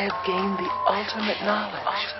I have gained the ultimate knowledge.